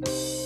Bye.